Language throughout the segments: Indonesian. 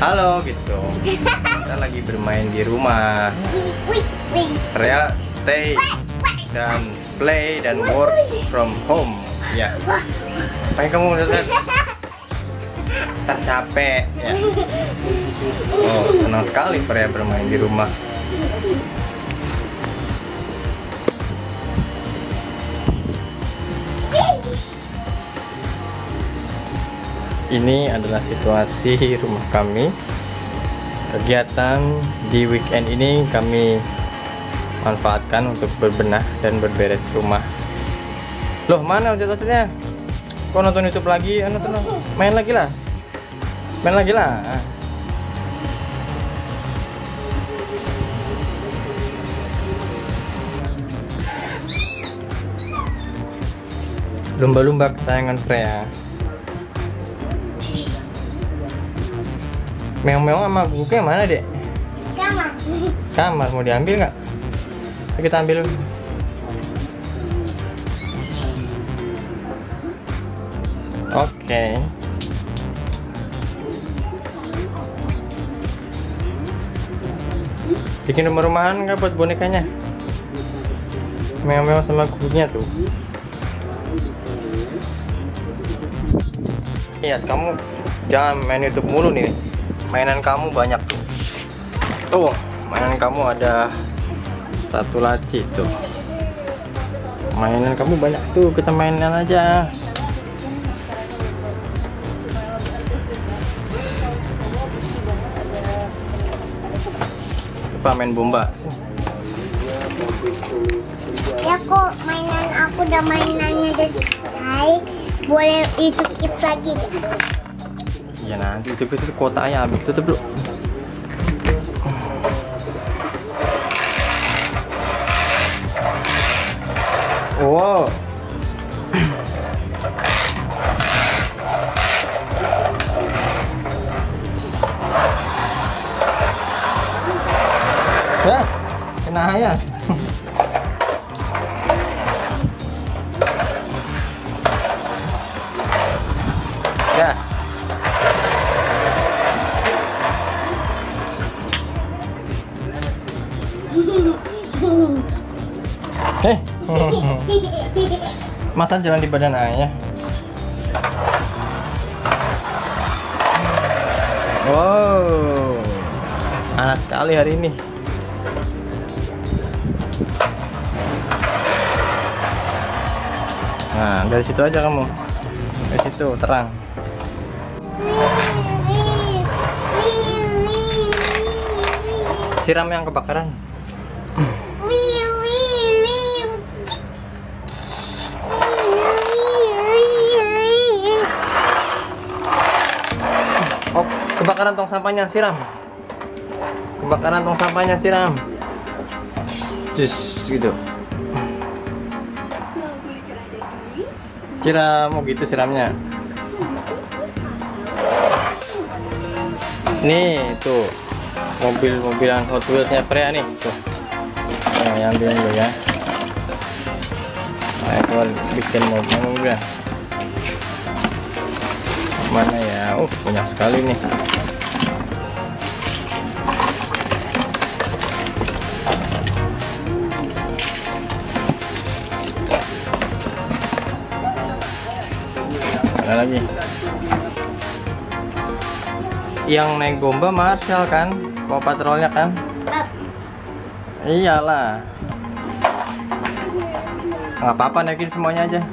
halo gitu. Kita lagi bermain di rumah. Rea stay dan play dan work from home. Ya. Pengen kamu lihat? Ntar capek ya. Oh senang sekali Rea bermain di rumah ini adalah situasi rumah kami. Kegiatan di weekend ini kami manfaatkan untuk berbenah dan berberes rumah. Loh mana ojek-ojeknya kok nonton youtube lagi? Ah, nonton. Main lagi lah. Main lagi lah. Ah. lumba-lumba kesayangan Freya meong-meong sama bukunya mana dek? Kamar. kamar mau diambil nggak? Kita ambil oke bikin rumah-rumahan nggak buat bonekanya meong-meong sama kukunya tuh lihat kamu jangan main YouTube mulu nih mainan kamu banyak tuh tuh mainan kamu ada satu laci tuh mainan kamu banyak tuh kita mainan aja Coba main bomba Ya kok mainan aku udah mainannya udah selesai. Boleh itu skip lagi. Iya nanti itu itu kuotanya habis tutup dulu Wow Ya, ya. Ya. masa jalan di badan ayah? Wow, panas sekali hari ini. Nah, dari situ aja kamu. Dari situ terang. Siram yang kebakaran. Oh, kebakaran tong sampahnya siram. Kebakaran tong sampahnya siram. Jus gitu. Siram, mau gitu siramnya. Nih, tuh. Mobil-mobilan Hot Wheels-nya Freya nih, tuh. Nah, yang ambil dulu ya. Nah, itu bikin mobil-mobil. Mana ya? Uh, banyak sekali nih. Ada lagi. Yang naik bomba Marshall kan? Paw patrolnya kan? Iyalah. Nggak apa-apa naikin semuanya aja.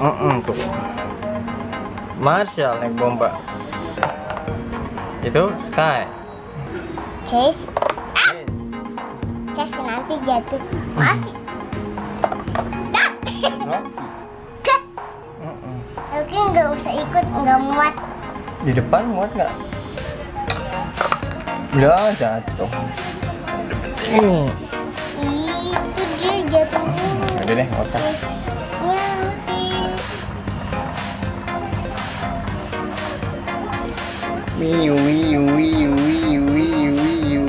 Mm tuh. Marshall naik bomba. Itu Sky. Chase, Yes. Chase nanti jatuh. Masih. Rocky. Mm-mm. Oke, nggak usah ikut, nggak muat. Di depan muat nggak? Ya jatuh. Hmm. Itu dia jatuh. Udah deh, nggak usah. Wiu wiu wiu wiu wiu wiu.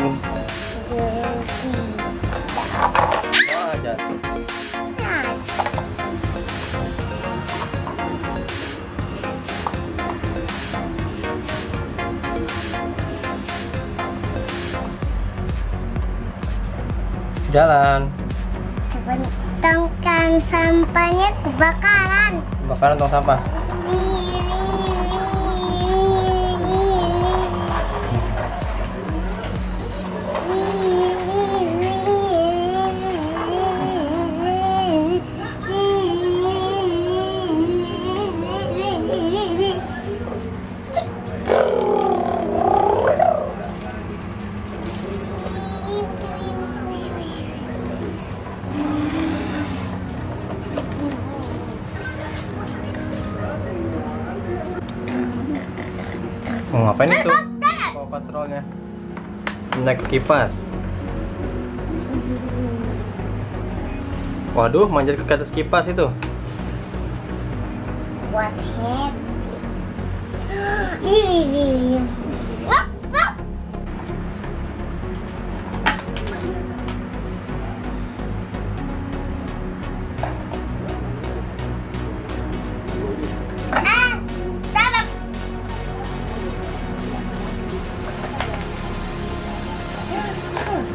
Jalan. Tongkang sampahnya kebakaran. Kebakaran tong sampah. Naik ke kipas. Waduh, manjat ke atas kipas itu. What happened?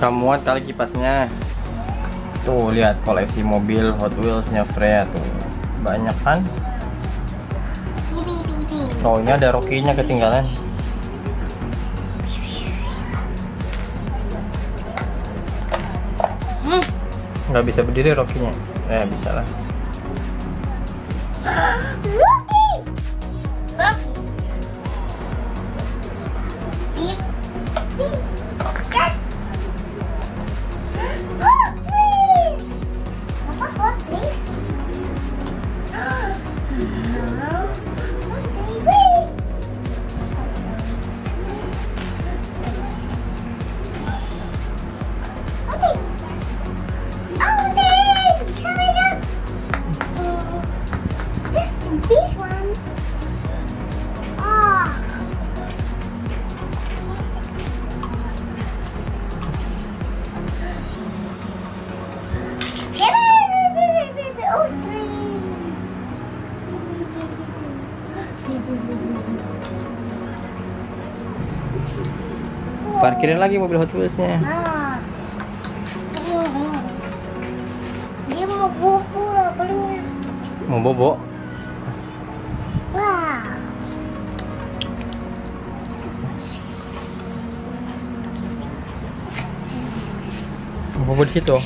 Kamu muat kali kipasnya. Tuh, lihat koleksi mobil Hot Wheels-nya Freya tuh. Banyak kan? Oh, ini ada Rocky-nya ketinggalan. Hmm. Nggak bisa berdiri Rocky-nya. Eh, bisa lah. Parkirin lagi mobil Hot Wheels-nya. Ah. Dia mau buku lah palingnya. Mau bobo? Wah. Mau bobo di situ.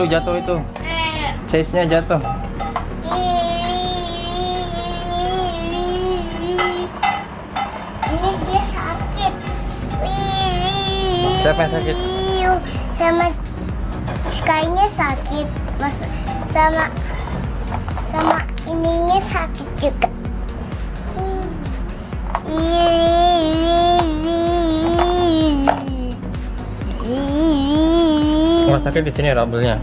Waduh, jatuh itu. Chase-nya jatuh. Ini dia sakit. Siapa yang sakit? Sama sky-nya sakit. Mas sama sama ininya sakit juga. Rumah sakit di sini rabelnya.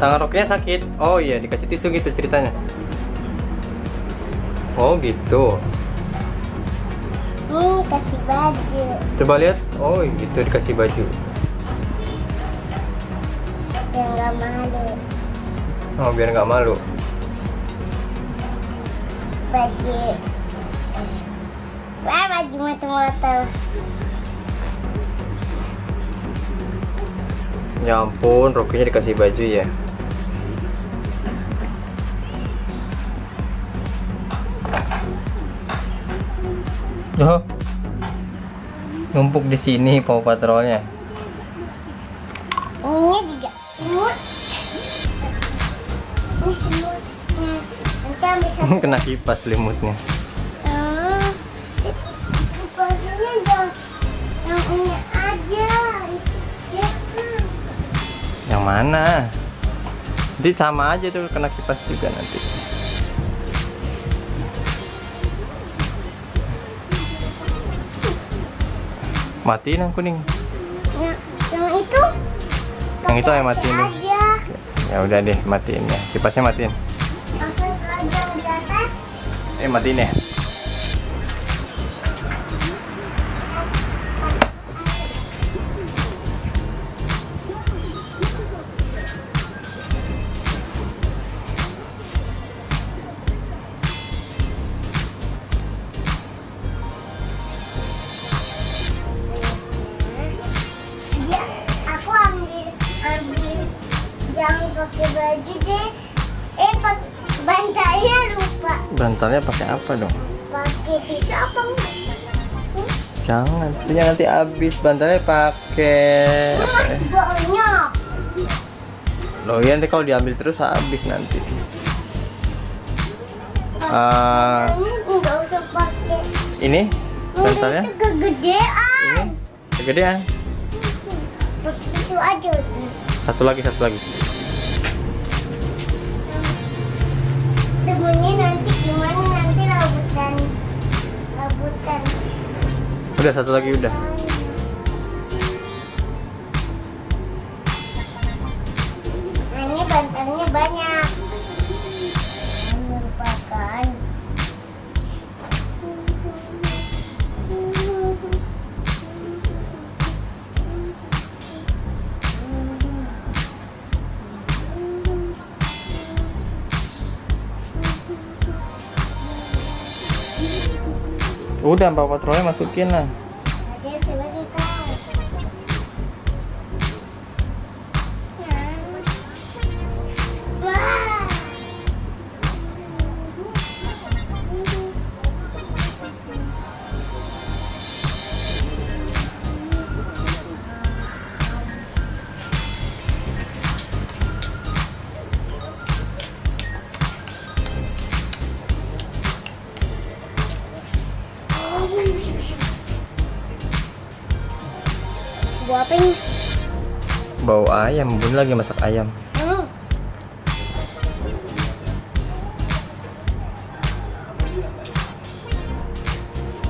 Tangan Rokinya sakit. Oh iya, dikasih tisu gitu ceritanya. Oh gitu. Ini kasih baju. Coba lihat. Oh gitu dikasih baju. Yang nggak malu. Oh biar nggak malu. Baju. Wah, baju mata-mata. Ya ampun, Rokinya dikasih baju ya. Loh. Numpuk di sini Paw Patrolnya. kena kipas limutnya. yang, mana? Nanti sama aja tuh kena kipas juga nanti. Matiin yang kuning. Yang, itu? Yang itu yang matiin. Ya udah deh matiin ya. Kipasnya matiin. တင်မသိနဲ့ Bantalnya pakai apa dong? Pakai tisu apa enggak? Hmm? Jangan, punya nanti habis. Bantalnya pakai apa ya? Banyak. Loh iya nanti kalau diambil terus habis nanti. Ah, Ini bantalnya kegedean. ini kegedean. Aja. Satu lagi, satu lagi. Temennya nanti Udah satu lagi udah. Ini bantalnya banyak. Udah Mbak patrolnya masukin lah. Buat apa ini? Bau ayam, bun lagi masak ayam. Hmm.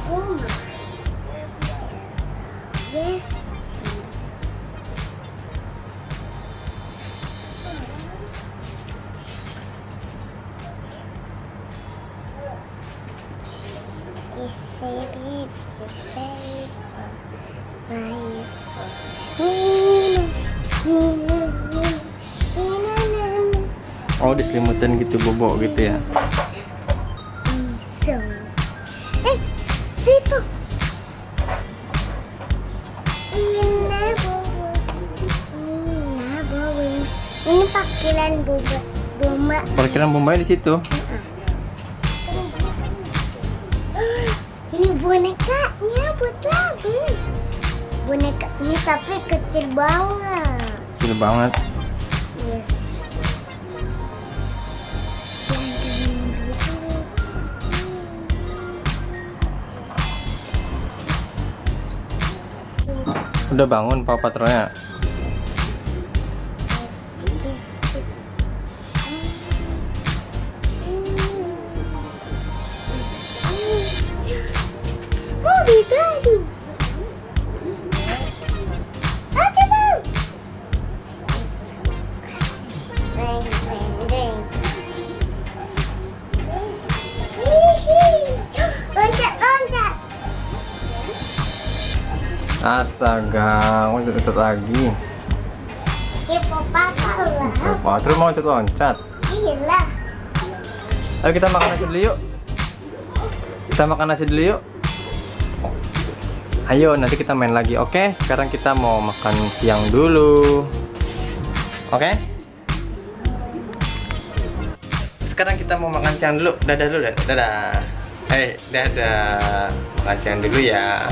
Oh. Yes. It's Oh diselimutin gitu bobo gitu ya. Eh, situ. Ina bobo, Ina bobo. Ini pakilan bomba. Parkiran Bombay di situ. Ini bonekanya buat labu. Boneka ini tapi kecil banget. Kecil banget. Yes. Gitu. Udah bangun Pak patrolnya. Mau tutup lagi. Kepo papa lah. Pak patrol mau loncat loncat. Iya. Ayo kita makan nasi dulu yuk. Kita makan nasi dulu yuk. Ayo nanti kita main lagi. Oke, sekarang kita mau makan siang dulu. Oke? Sekarang kita mau makan siang dulu. Dadah dulu, dadah. Dadah. Hei, dadah. Makan siang dulu ya.